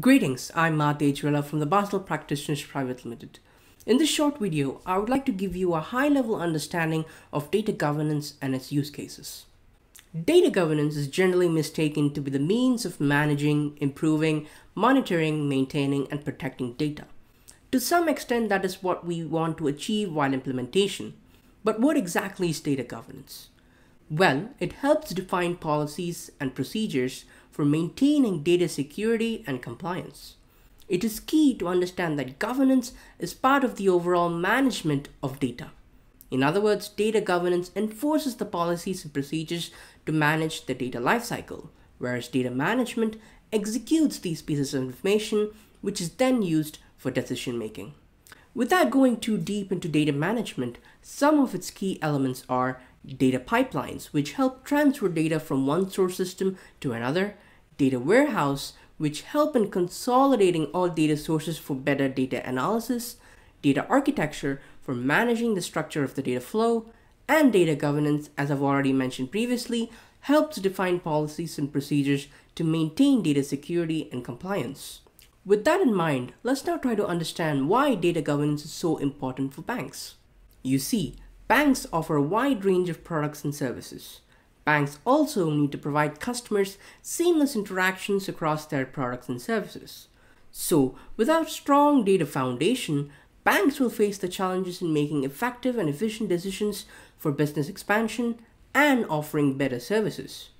Greetings, I'm Mahat Ejwala from the Basel Practitioners Private Limited. In this short video, I would like to give you a high-level understanding of data governance and its use cases. Data governance is generally mistaken to be the means of managing, improving, monitoring, maintaining, and protecting data. To some extent, that is what we want to achieve while implementation. But what exactly is data governance? Well, it helps define policies and procedures for maintaining data security and compliance. It is key to understand that governance is part of the overall management of data. In other words, data governance enforces the policies and procedures to manage the data lifecycle, whereas data management executes these pieces of information, which is then used for decision making. Without going too deep into data management, some of its key elements are data pipelines, which help transfer data from one source system to another, data warehouse, which help in consolidating all data sources for better data analysis, data architecture for managing the structure of the data flow, and data governance, as I've already mentioned previously, helps define policies and procedures to maintain data security and compliance. With that in mind, let's now try to understand why data governance is so important for banks. You see, banks offer a wide range of products and services. Banks also need to provide customers seamless interactions across their products and services. So, without strong data foundation, banks will face the challenges in making effective and efficient decisions for business expansion and offering better services.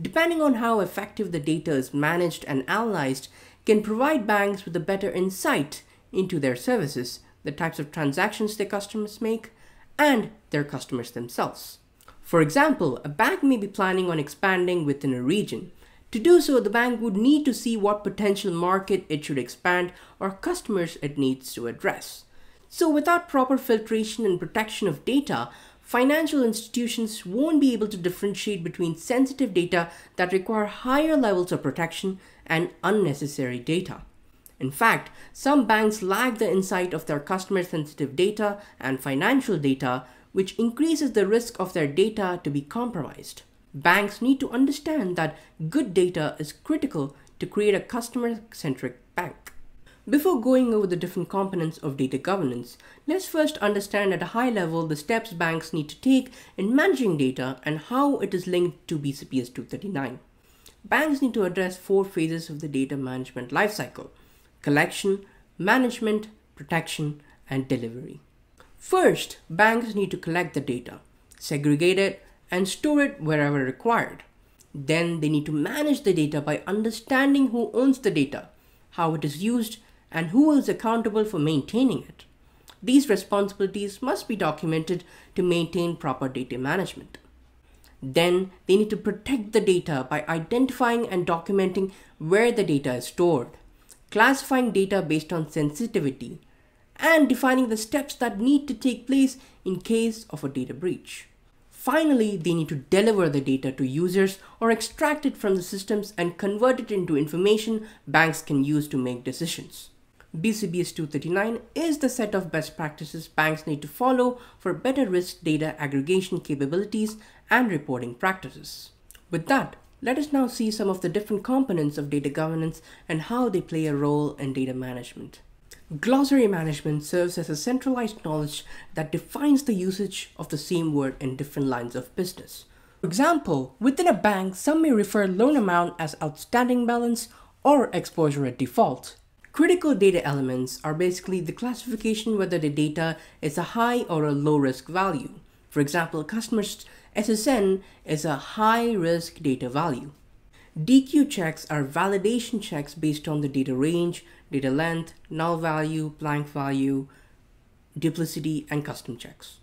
Depending on how effective the data is managed and analyzed can provide banks with a better insight into their services, the types of transactions their customers make, and their customers themselves. For example, a bank may be planning on expanding within a region. To do so, the bank would need to see what potential market it should expand or customers it needs to address. So without proper filtration and protection of data, financial institutions won't be able to differentiate between sensitive data that require higher levels of protection and unnecessary data. In fact, some banks lack the insight of their customer sensitive data and financial data which increases the risk of their data to be compromised. Banks need to understand that good data is critical to create a customer-centric bank. Before going over the different components of data governance, let's first understand at a high level the steps banks need to take in managing data and how it is linked to BCBS 239. Banks need to address four phases of the data management lifecycle collection, management, protection, and delivery. First, banks need to collect the data, segregate it, and store it wherever required. Then they need to manage the data by understanding who owns the data, how it is used, and who is accountable for maintaining it. These responsibilities must be documented to maintain proper data management. Then they need to protect the data by identifying and documenting where the data is stored, classifying data based on sensitivity, and defining the steps that need to take place in case of a data breach. Finally, they need to deliver the data to users or extract it from the systems and convert it into information banks can use to make decisions. BCBS 239 is the set of best practices banks need to follow for better risk data aggregation capabilities and reporting practices. With that, let us now see some of the different components of data governance and how they play a role in data management. Glossary management serves as a centralized knowledge that defines the usage of the same word in different lines of business. For example, within a bank, some may refer loan amount as outstanding balance or exposure at default. Critical data elements are basically the classification whether the data is a high or a low risk value. For example, a customer's SSN is a high risk data value. DQ checks are validation checks based on the data range, data length, null value, blank value, duplicity, and custom checks.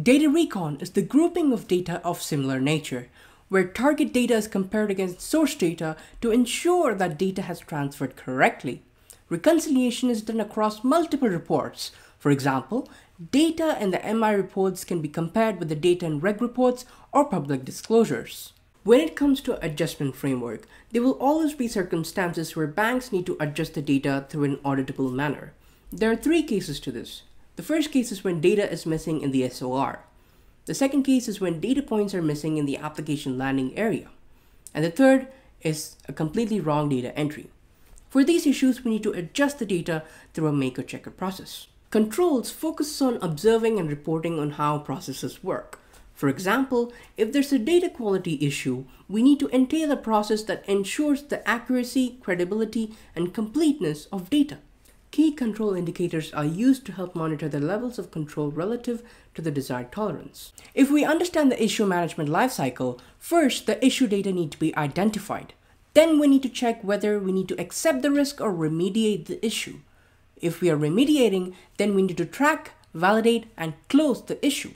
Data recon is the grouping of data of similar nature, where target data is compared against source data to ensure that data has transferred correctly. Reconciliation is done across multiple reports. For example, data in the MI reports can be compared with the data in reg reports or public disclosures. When it comes to adjustment framework, there will always be circumstances where banks need to adjust the data through an auditable manner. There are three cases to this. The first case is when data is missing in the SOR. The second case is when data points are missing in the application landing area. And the third is a completely wrong data entry. For these issues, we need to adjust the data through a make maker checker process. Controls focuses on observing and reporting on how processes work. For example, if there's a data quality issue, we need to entail a process that ensures the accuracy, credibility, and completeness of data. Key control indicators are used to help monitor the levels of control relative to the desired tolerance. If we understand the issue management lifecycle, first the issue data need to be identified. Then we need to check whether we need to accept the risk or remediate the issue. If we are remediating, then we need to track, validate, and close the issue.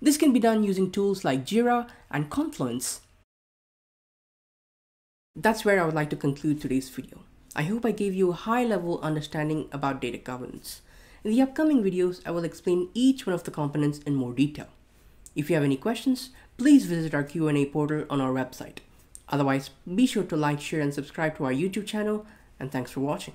This can be done using tools like Jira and Confluence. That's where I would like to conclude today's video. I hope I gave you a high level understanding about data governance. In the upcoming videos, I will explain each one of the components in more detail. If you have any questions, please visit our Q&A portal on our website. Otherwise, be sure to like, share, and subscribe to our YouTube channel, and thanks for watching.